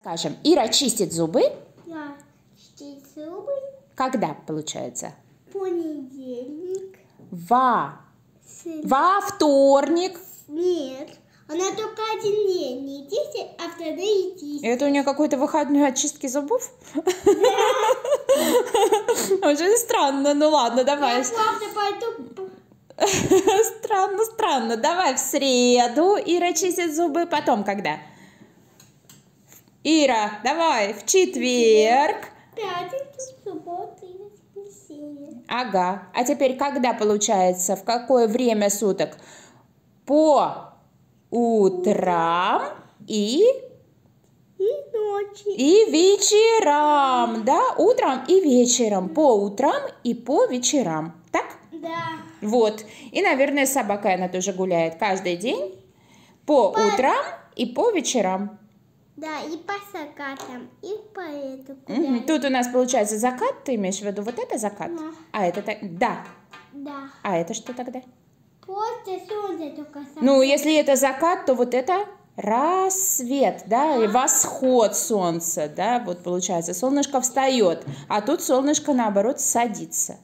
Скажем, Ира чистит зубы. Да. Чистить зубы. Когда получается? Понедельник. Во. Среда. Во вторник. Нет. Она только один день не чистит, а вторые чистит. Это у нее какой-то выходной от чистки зубов? Очень странно. Ну ладно, давай. Я правда пойду... Странно, странно. Давай в среду Ира чистит зубы. Потом когда? Ира, давай в четверг. Пятницу, субботу и воскресенье. Ага. А теперь когда получается? В какое время суток? По утрам и, И ночи. и вечерам. Да, утром и вечером. По утрам и по вечерам. Так? Да. Вот. И, наверное, с собакой она тоже гуляет каждый день. По По- утрам и по вечерам. Да, и по закатам, и по Мгм. гуляем. Тут у нас получается закат. Ты имеешь в виду вот это закат? Да. А это так? Да. Да. А это что тогда? Просто солнце только сам. Ну, если это закат, то вот это рассвет, да, и восход солнца, да, вот получается, солнышко встает, а тут солнышко, наоборот, садится.